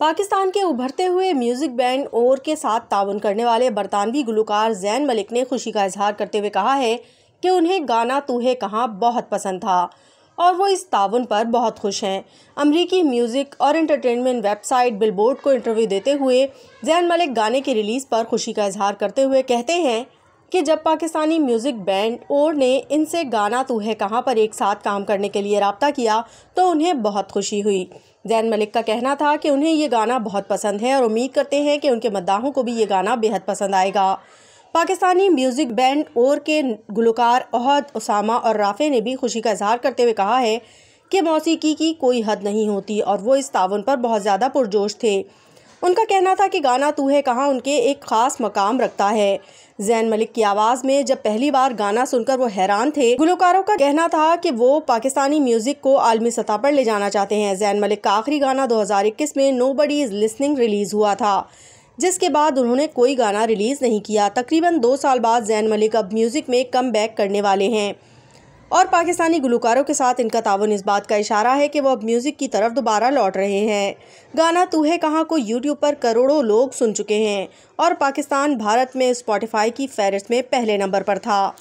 पाकिस्तान के उभरते हुए म्यूज़िक बैंड और के साथ ताउन करने वाले बरतानवी गुलकार जैन मलिक ने खुशी का इजहार करते हुए कहा है कि उन्हें गाना तू है कहाँ बहुत पसंद था और वो इस ताउन पर बहुत खुश हैं। अमरीकी म्यूज़िक और एंटरटेनमेंट वेबसाइट बिलबोर्ड को इंटरव्यू देते हुए जैन मलिक गाने की रिलीज़ पर खुशी का इजहार करते हुए कहते हैं कि जब पाकिस्तानी म्यूज़िक बैंड और ने इनसे गाना तू है कहाँ पर एक साथ काम करने के लिए रबता किया तो उन्हें बहुत खुशी हुई। जैन मलिक का कहना था कि उन्हें ये गाना बहुत पसंद है और उम्मीद करते हैं कि उनके मद्दाहों को भी ये गाना बेहद पसंद आएगा। पाकिस्तानी म्यूज़िक बैंड और के गुलकार अहद उसामा और राफे ने भी खुशी का इजहार करते हुए कहा है कि मौसीकी की कोई हद नहीं होती और वो इस ताउन पर बहुत ज़्यादा पुरजोश थे। उनका कहना था कि गाना तू है कहाँ उनके एक ख़ास मकाम रखता है। जैन मलिक की आवाज़ में जब पहली बार गाना सुनकर वो हैरान थे, गुलकारों का कहना था कि वो पाकिस्तानी म्यूज़िक को आलमी सतह पर ले जाना चाहते हैं। जैन मलिक का आखिरी गाना 2021 में nobody is listening release हुआ था, जिसके बाद उन्होंने कोई गाना रिलीज़ नहीं किया। तकरीबन दो साल बाद जैन मलिक अब म्यूज़िक में कम करने वाले हैं। और पाकिस्तानी गुलकारों के साथ इनका तावन इस बात का इशारा है कि वो अब म्यूज़िक की तरफ़ दोबारा लौट रहे हैं। गाना तू है कहाँ को यूट्यूब पर करोड़ों लोग सुन चुके हैं और पाकिस्तान, भारत में स्पॉटिफाई की फहरिस्त में पहले नंबर पर था।